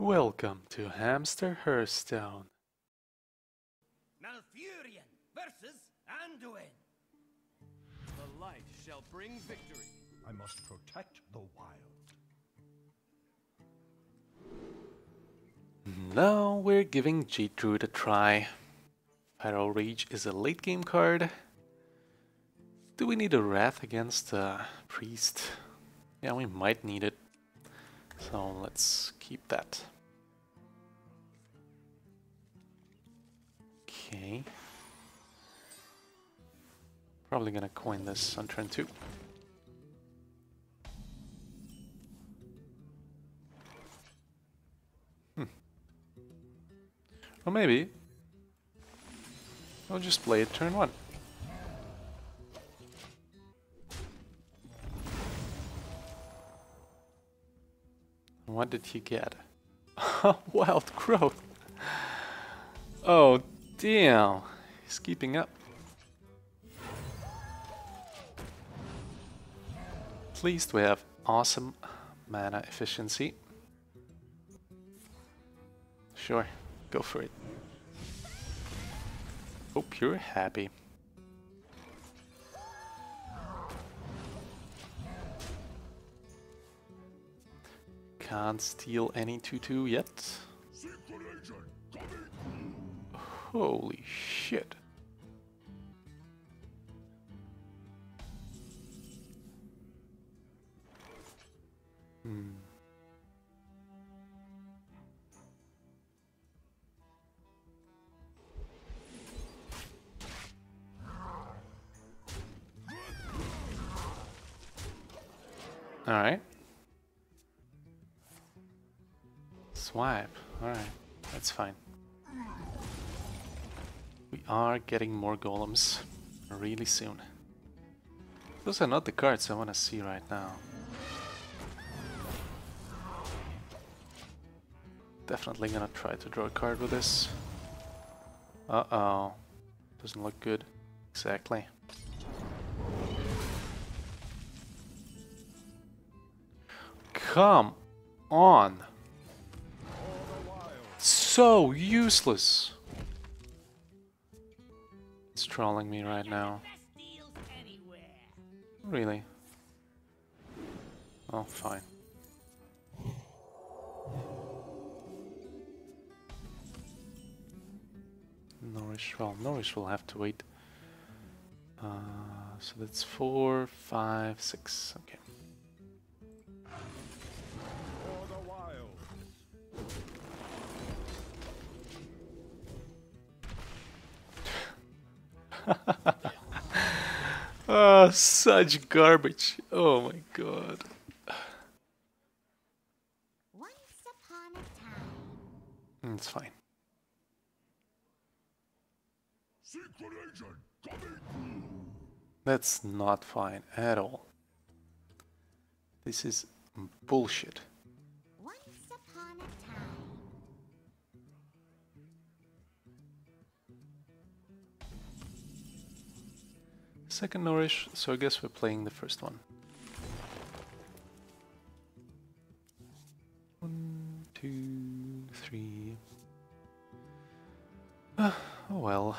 Welcome to Hamster Hearthstone. Malfurion versus Anduin. The light shall bring victory. I must protect the wild. Now we're giving Jade Druid a try. Pyro Rage is a late game card. Do we need a Wrath against a Priest? Yeah, we might need it. So let's keep that. Okay. Probably gonna coin this on turn two. Hmm. Or maybe I'll just play it turn one. What did he get? Wild growth. Oh, damn. He's keeping up. Least we have awesome mana efficiency. Sure, go for it. Hope you're happy. Can't steal any 2-2 yet. Holy shit. Hmm. Alright. Swipe. Alright. That's fine. We are getting more golems really soon. Those are not the cards I want to see right now. Definitely gonna try to draw a card with this. Uh-oh. Doesn't look good. Exactly. Come on! So useless! It's trolling me right now. Really? Oh, fine. Nourish, well, Nourish will have to wait. Uh, so that's four, five, six, okay. Oh, such garbage. Oh my god. Once upon a time. It's fine. Secret agent coming That's not fine at all. This is bullshit. Second Nourish, so I guess we're playing the first one. One, two, three. Ah, oh well.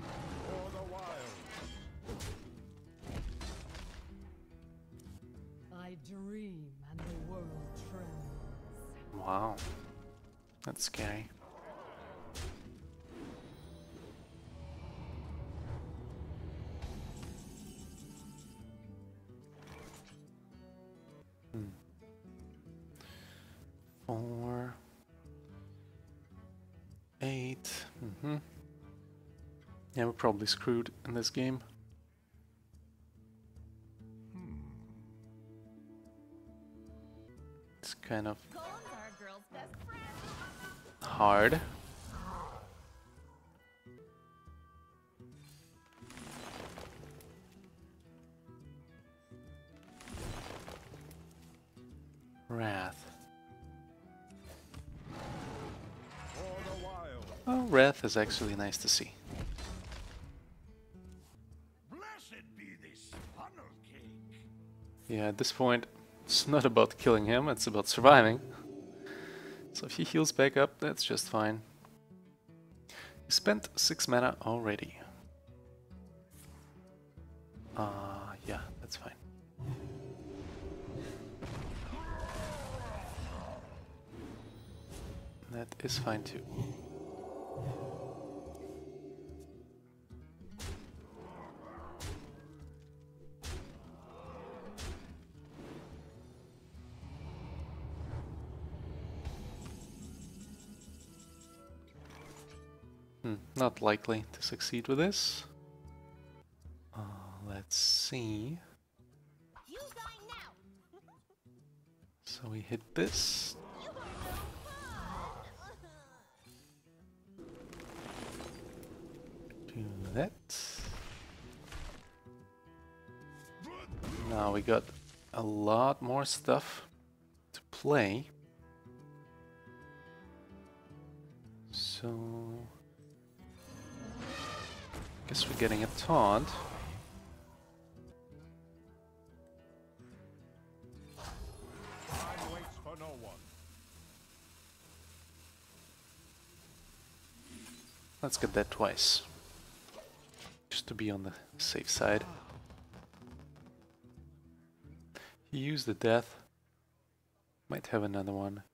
For the wild. I dream and the world trembles. Wow. That's scary. Eight. Mm-hmm. Yeah, we're probably screwed in this game. It's kind of hard. Wrath. Oh, Wrath is actually nice to see. Blessed be this funnel cake. Yeah, at this point, it's not about killing him, it's about surviving. So if he heals back up, that's just fine. He spent 6 mana already. Uh, yeah, that's fine. That is fine too. Hmm, not likely to succeed with this. Uh, let's see. You going now? So we hit this. Do that. Now we got a lot more stuff to play. So guess we're getting a taunt. Let's get that twice. Just to be on the safe side. He used the death. Might have another one.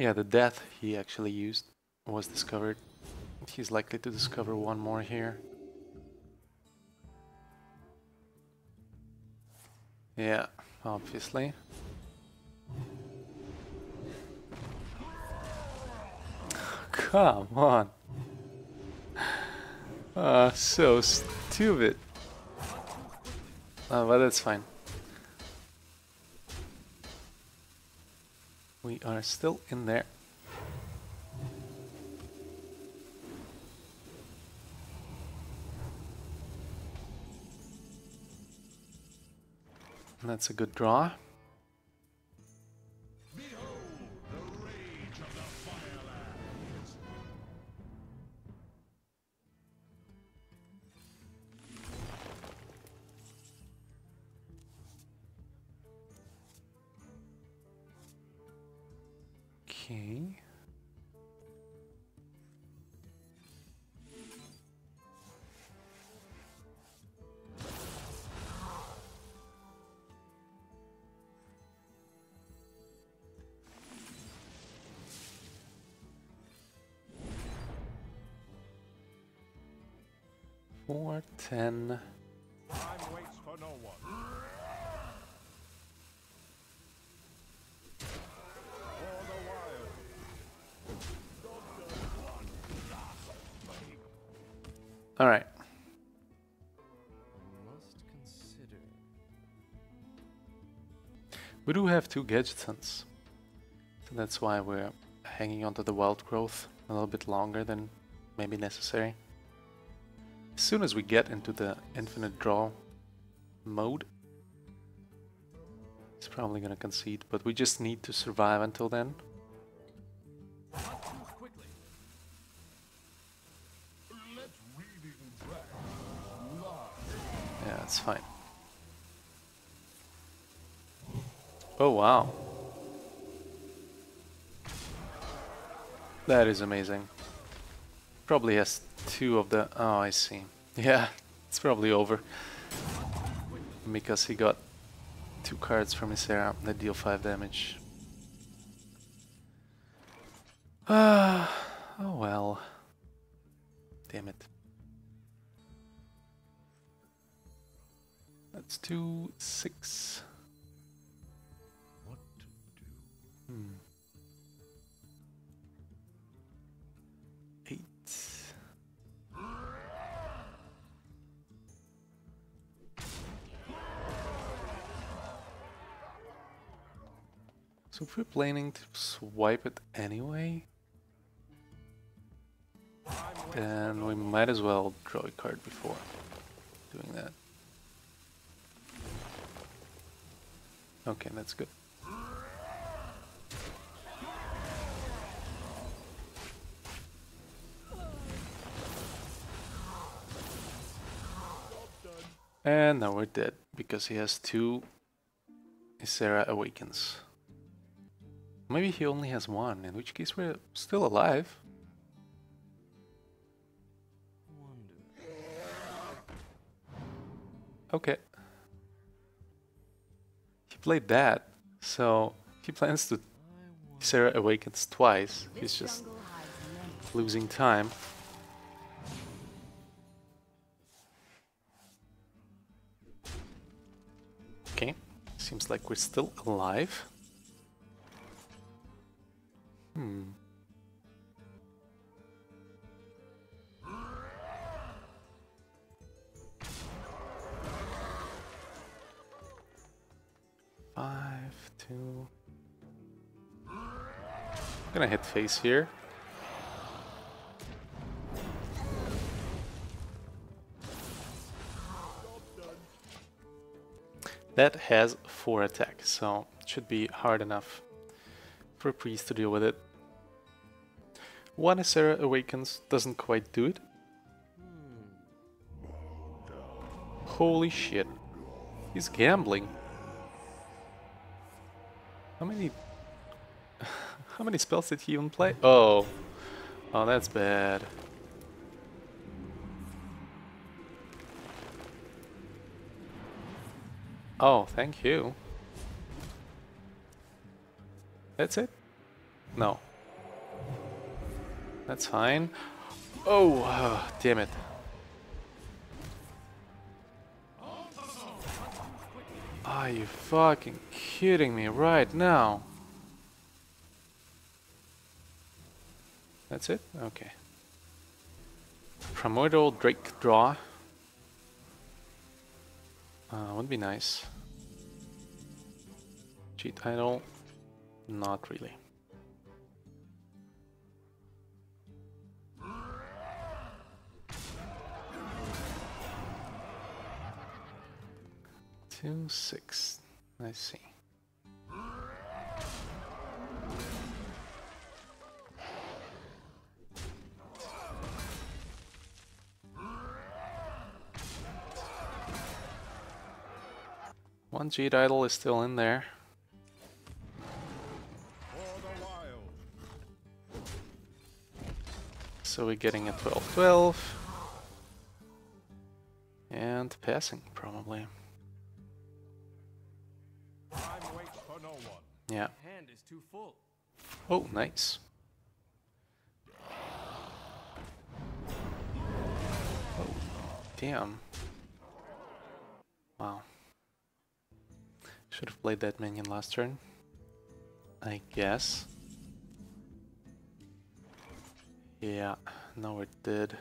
Yeah, the death he actually used was discovered. He's likely to discover one more here. Yeah, obviously. Come on. Ah, so stupid. Oh, but that's fine. We are still in there. That's a good draw. The wild. All right. We do have two gadget hunts. So that's why we're hanging onto the wild growth a little bit longer than maybe necessary. As soon as we get into the infinite draw mode, it's probably gonna concede, but we just need to survive until then. Yeah, it's fine. Oh wow. That is amazing. Probably has two of the... Oh, I see. Yeah, it's probably over. Because he got two cards from his era that deal 5 damage. Ah, oh well. Damn it. Let's do six. What to do? Hmm. So if we're planning to swipe it anyway, then we might as well draw a card before doing that. Okay, that's good. And now we're dead because he has two Ysera awakens. Maybe he only has one, in which case we're still alive. Okay. He played that, so he plans to Ysera awakens twice. He's just losing time. Okay, seems like we're still alive. Five, two. Gonna hit face here. That has 4 attack, so it should be hard enough for priest to deal with it. One Ysera awakens doesn't quite do it. Holy shit. He's gambling. How many how many spells did he even play? Oh. Oh, that's bad. Oh, thank you. That's it? No. That's fine. Oh, oh damn it. Are you fucking kidding me right now? That's it? Okay. Primordial Drake draw. Uh, would be nice. Jade Idol? Not really. Two, six. I see. One Jade Idol is still in there. So we're getting a 12-12. And passing, probably. Yeah. Hand is too full. Oh, nice. Oh, damn. Wow. Should have played that minion last turn. I guess. Yeah, no it did.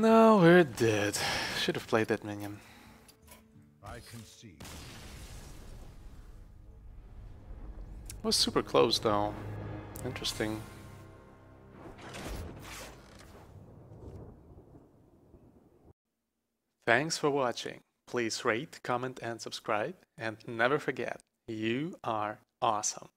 No, we're dead. Should have played that minion. I concede. Was super close though. Interesting. Thanks for watching. Please rate, comment and subscribe. And never forget, you are awesome.